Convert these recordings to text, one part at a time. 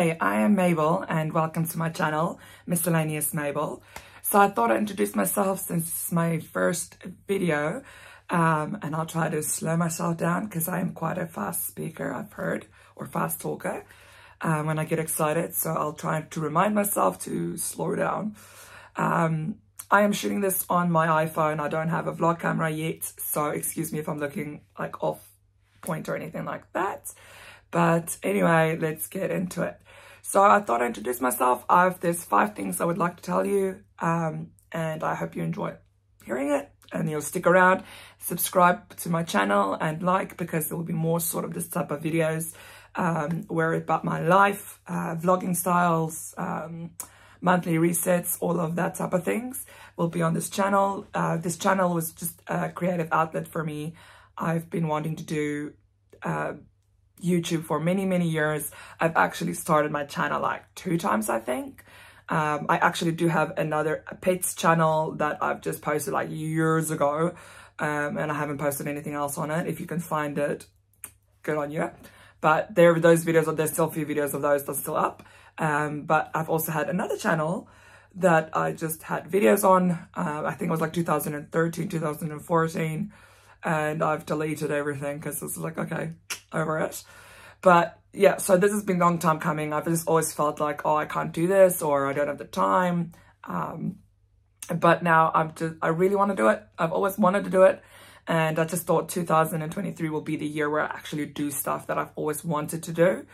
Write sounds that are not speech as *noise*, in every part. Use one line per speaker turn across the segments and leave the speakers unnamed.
Hi, I am Mabel and welcome to my channel, Miscellaneous Mabel. So I thought I'd introduce myself since it's my first video um, and I'll try to slow myself down because I am quite a fast speaker, I've heard, or fast talker um, when I get excited. So I'll try to remind myself to slow down. Um, I am shooting this on my iPhone. I don't have a vlog camera yet, so excuse me if I'm looking like off point or anything like that. But anyway, let's get into it. So I thought I'd introduce myself. I've there's five things I would like to tell you, um, and I hope you enjoy hearing it and you'll stick around, subscribe to my channel and like because there will be more sort of this type of videos um, where about my life, uh, vlogging styles, um, monthly resets, all of that type of things will be on this channel. Uh, this channel was just a creative outlet for me. I've been wanting to do uh, YouTube for many, many years. I've actually started my channel like two times, I think. Um, I actually do have another pets channel that I've just posted like years ago. Um, and I haven't posted anything else on it. If you can find it, good on you. But there are those videos, there's still a few videos of those that's still up. Um, but I've also had another channel that I just had videos on. Uh, I think it was like 2013, 2014. And I've deleted everything because it's like, okay, over it. But yeah, so this has been a long time coming. I've just always felt like, oh, I can't do this or I don't have the time. Um, but now I'm just, I really want to do it. I've always wanted to do it. And I just thought 2023 will be the year where I actually do stuff that I've always wanted to do.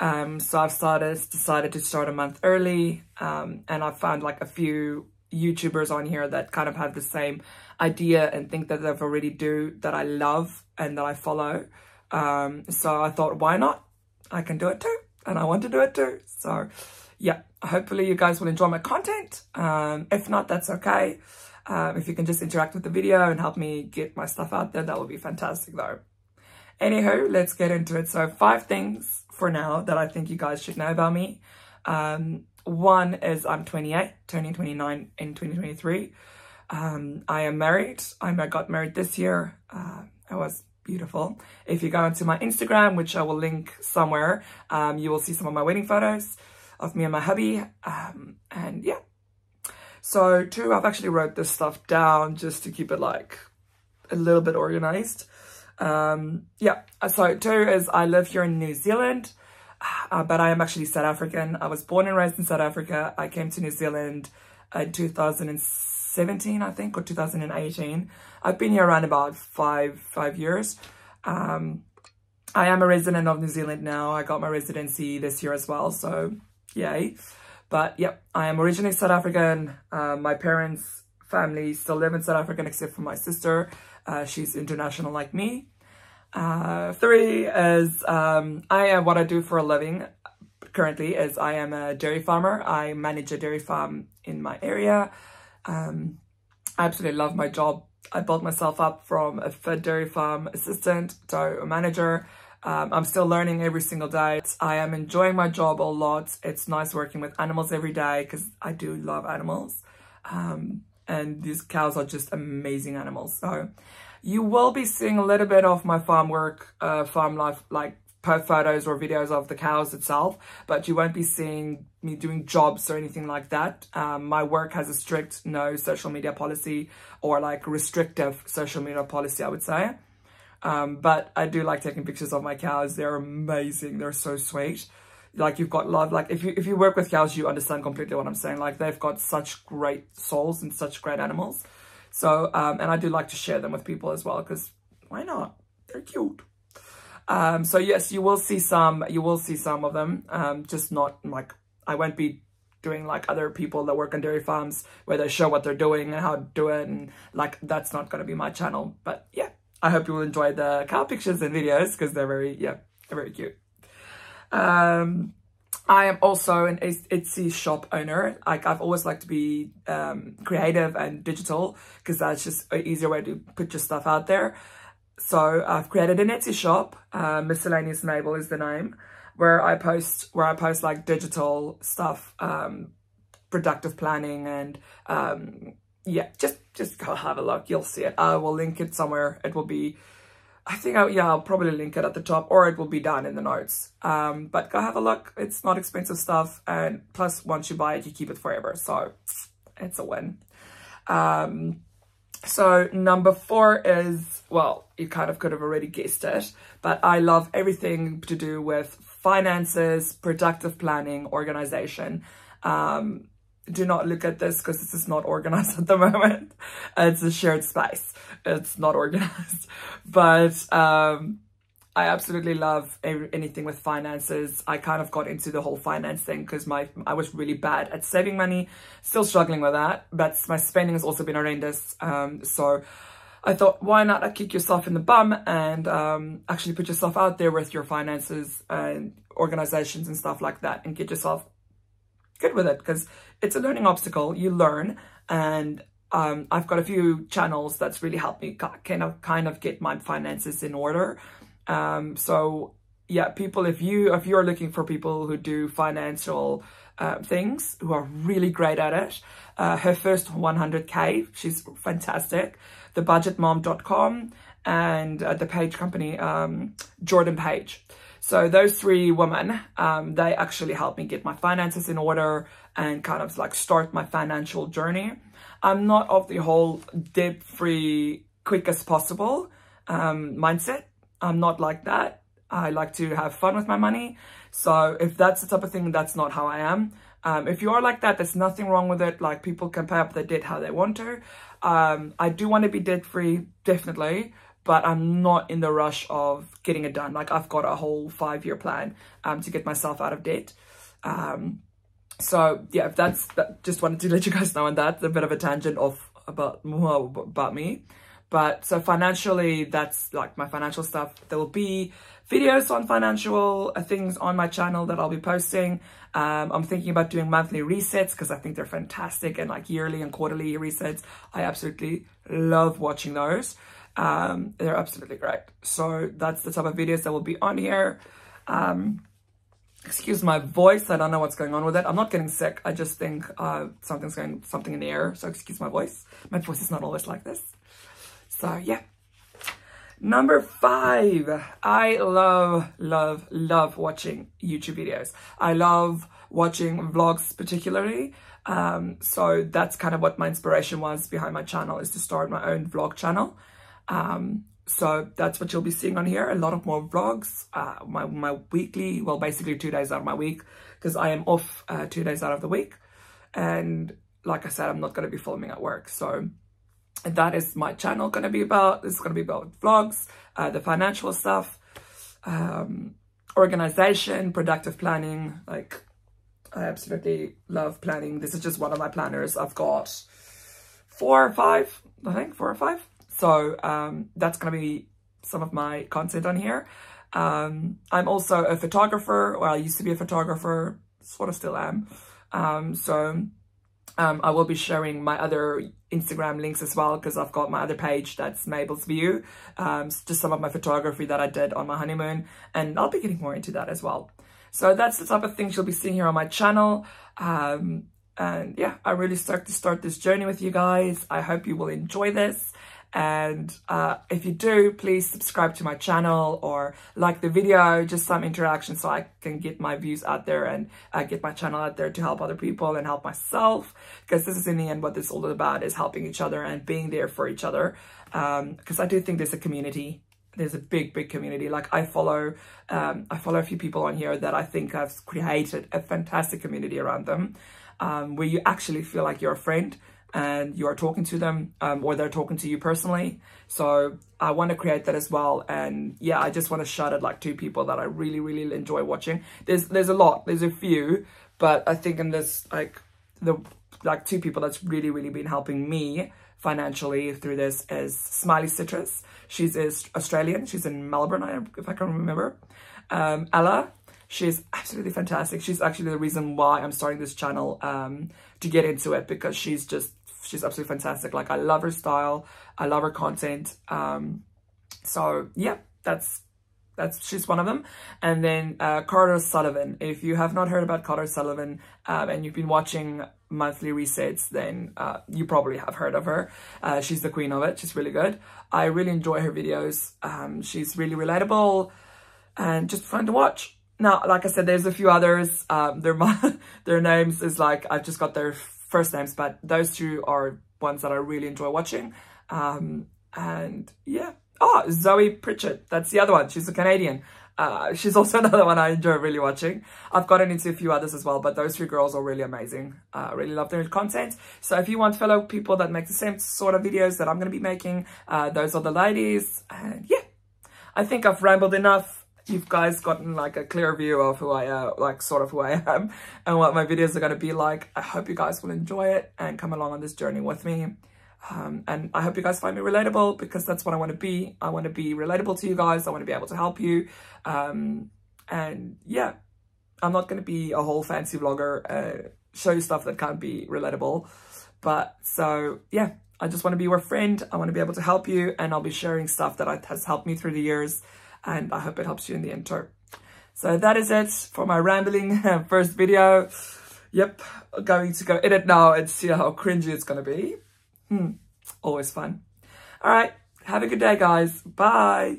Um, so I've started, decided to start a month early. Um, and I've found like a few YouTubers on here that kind of have the same idea and think that they've already do that I love and that I follow. Um, so I thought, why not? I can do it too. And I want to do it too. So yeah, hopefully you guys will enjoy my content. Um, if not, that's okay. Um, if you can just interact with the video and help me get my stuff out there, that would be fantastic though. Anywho, let's get into it. So five things for now that I think you guys should know about me. Um, one is I'm 28, turning 29 in 2023. Um, I am married. I got married this year. Uh, I was beautiful. If you go into my Instagram, which I will link somewhere, um, you will see some of my wedding photos of me and my hubby. Um, and yeah. So two, I've actually wrote this stuff down just to keep it like a little bit organized. Um, yeah, so two is I live here in New Zealand, uh, but I am actually South African. I was born and raised in South Africa. I came to New Zealand in 2017, I think, or 2018. I've been here around about five, five years. Um, I am a resident of New Zealand now. I got my residency this year as well, so yay. But yep, I am originally South African. Uh, my parents' family still live in South Africa except for my sister. Uh, she's international like me. Uh, three is um, I am what I do for a living currently is I am a dairy farmer. I manage a dairy farm in my area. Um, I absolutely love my job. I built myself up from a fed dairy farm assistant to a manager. Um, I'm still learning every single day. I am enjoying my job a lot. It's nice working with animals every day because I do love animals. Um, and these cows are just amazing animals. So you will be seeing a little bit of my farm work, uh, farm life, like photos or videos of the cows itself, but you won't be seeing me doing jobs or anything like that. Um, my work has a strict no social media policy or like restrictive social media policy, I would say. Um, but I do like taking pictures of my cows. They're amazing. They're so sweet. Like you've got love. Like if you if you work with cows, you understand completely what I'm saying. Like they've got such great souls and such great animals. So um, and I do like to share them with people as well because why not? They're cute. Um, so yes, you will see some, you will see some of them, um, just not like, I won't be doing like other people that work on dairy farms where they show what they're doing and how to do it. And like, that's not going to be my channel. But yeah, I hope you will enjoy the cow pictures and videos because they're very, yeah, they're very cute. Um, I am also an Etsy shop owner. Like I've always liked to be um, creative and digital because that's just an easier way to put your stuff out there. So I've created an Etsy shop, uh, Miscellaneous Mabel is the name, where I post where I post like digital stuff, um, productive planning and um, yeah, just just go have a look. You'll see it. I will link it somewhere. It will be I think, I, yeah, I'll probably link it at the top or it will be down in the notes. Um, but go have a look. It's not expensive stuff. And plus, once you buy it, you keep it forever. So it's a win. Um, so number four is, well, you kind of could have already guessed it, but I love everything to do with finances, productive planning, organization. Um, do not look at this because this is not organized *laughs* at the moment. It's a shared space. It's not organized, *laughs* but um, I absolutely love anything with finances. I kind of got into the whole finance thing because my I was really bad at saving money, still struggling with that. But my spending has also been horrendous. Um, so I thought, why not kick yourself in the bum and um, actually put yourself out there with your finances and organizations and stuff like that and get yourself good with it because it's a learning obstacle. You learn and um, I've got a few channels that's really helped me kind of kind of get my finances in order. Um, so yeah, people, if you if you're looking for people who do financial uh, things, who are really great at it, uh, her first 100k, she's fantastic. the Thebudgetmom.com and uh, the Page Company, um, Jordan Page. So those three women, um, they actually helped me get my finances in order and kind of like start my financial journey. I'm not of the whole debt-free, quick as possible um, mindset. I'm not like that. I like to have fun with my money. So if that's the type of thing, that's not how I am. Um, if you are like that, there's nothing wrong with it. Like people can pay up their debt how they want to. Um, I do want to be debt free, definitely, but I'm not in the rush of getting it done. Like I've got a whole five year plan um, to get myself out of debt. Um, so yeah, if that's that, just wanted to *laughs* let you guys know on that. a bit of a tangent of about more about me. But so financially, that's like my financial stuff. There will be videos on financial uh, things on my channel that I'll be posting. Um, I'm thinking about doing monthly resets because I think they're fantastic and like yearly and quarterly resets. I absolutely love watching those. Um, they're absolutely great. So that's the type of videos that will be on here. Um, excuse my voice. I don't know what's going on with it. I'm not getting sick. I just think uh, something's going, something in the air. So excuse my voice. My voice is not always like this. So yeah. Number five, I love, love, love watching YouTube videos. I love watching vlogs particularly. Um, so that's kind of what my inspiration was behind my channel is to start my own vlog channel. Um, so that's what you'll be seeing on here. A lot of more vlogs, uh, my, my weekly, well, basically two days out of my week because I am off uh, two days out of the week. And like I said, I'm not going to be filming at work. So that is my channel going to be about. It's going to be about vlogs, uh, the financial stuff, um, organization, productive planning. Like, I absolutely love planning. This is just one of my planners. I've got four or five, I think, four or five. So um, that's going to be some of my content on here. Um, I'm also a photographer, well, I used to be a photographer, sort of still am. Um, so um, I will be sharing my other Instagram links as well because I've got my other page that's Mabel's View, um, just some of my photography that I did on my honeymoon and I'll be getting more into that as well. So that's the type of things you'll be seeing here on my channel. Um, and yeah, I'm really start to start this journey with you guys. I hope you will enjoy this. And uh, if you do, please subscribe to my channel or like the video, just some interaction so I can get my views out there and uh, get my channel out there to help other people and help myself. Because this is in the end what this is all about is helping each other and being there for each other. Because um, I do think there's a community there's a big big community like i follow um, i follow a few people on here that i think have created a fantastic community around them um, where you actually feel like you're a friend and you are talking to them um, or they're talking to you personally. So I want to create that as well. And yeah, I just want to shout at like two people that I really, really enjoy watching. There's there's a lot, there's a few, but I think in this like the like two people that's really, really been helping me financially through this is Smiley Citrus. She's is Australian. She's in Melbourne, if I can remember. Um, Ella, she's absolutely fantastic. She's actually the reason why I'm starting this channel um, to get into it because she's just she's absolutely fantastic. Like I love her style. I love her content. Um, so yeah, that's That's she's one of them. And then uh, Carter Sullivan. If you have not heard about Carter Sullivan um, and you've been watching monthly resets, then uh, you probably have heard of her. Uh, she's the queen of it. She's really good. I really enjoy her videos. Um, she's really relatable and just fun to watch. Now, like I said, there's a few others. Um, their *laughs* their names is like I've just got their first names, but those two are ones that I really enjoy watching. Um, and yeah. Oh, Zoe Pritchett. That's the other one. She's a Canadian. Uh, she's also *laughs* another one I enjoy really watching. I've gotten into a few others as well, but those three girls are really amazing. Uh, I uh, really love their content. So if you want fellow people that make the same sort of videos that I'm going to be making, uh, those are the ladies. And yeah, I think I've rambled enough. You've guys gotten like a clear view of who I am, uh, like sort of who I am and what my videos are going to be like. I hope you guys will enjoy it and come along on this journey with me. Um, and I hope you guys find me relatable because that's what I want to be. I want to be relatable to you guys. I want to be able to help you. Um, and yeah, I'm not going to be a whole fancy vlogger, uh, show you stuff that can't be relatable. But so yeah, I just want to be your friend. I want to be able to help you and I'll be sharing stuff that has helped me through the years. And I hope it helps you in the end too. So that is it for my rambling *laughs* first video. Yep, going to go edit now and see how cringy it's going to be. Hmm. Always fun. All right. Have a good day, guys. Bye.